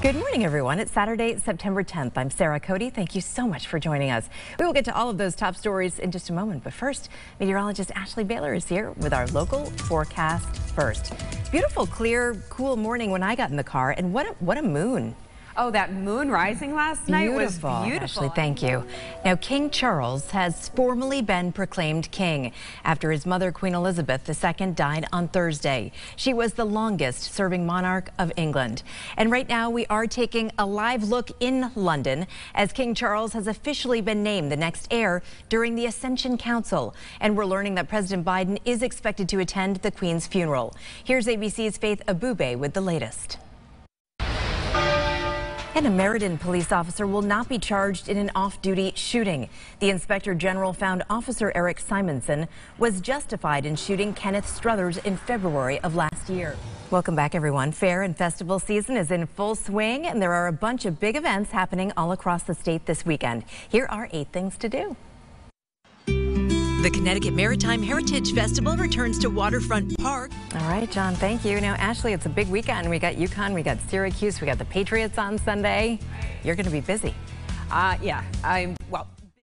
Good morning, everyone. It's Saturday, September 10th. I'm Sarah Cody. Thank you so much for joining us. We will get to all of those top stories in just a moment. But first, meteorologist Ashley Baylor is here with our local forecast first. Beautiful, clear, cool morning when I got in the car. And what a, what a moon. Oh, that moon rising last night beautiful, was beautiful. Ashley, thank you. Now, King Charles has formally been proclaimed king after his mother, Queen Elizabeth II, died on Thursday. She was the longest serving monarch of England. And right now, we are taking a live look in London as King Charles has officially been named the next heir during the Accession Council. And we're learning that President Biden is expected to attend the Queen's funeral. Here's ABC's Faith Abubey with the latest. And a Meriden police officer will not be charged in an off-duty shooting. The inspector general found Officer Eric Simonson was justified in shooting Kenneth Struthers in February of last year. Welcome back, everyone. Fair and festival season is in full swing, and there are a bunch of big events happening all across the state this weekend. Here are eight things to do. The Connecticut Maritime Heritage Festival returns to Waterfront Park. All right, John, thank you. Now, Ashley, it's a big weekend. We got UConn, we got Syracuse, we got the Patriots on Sunday. You're going to be busy. Uh, yeah, I'm, well,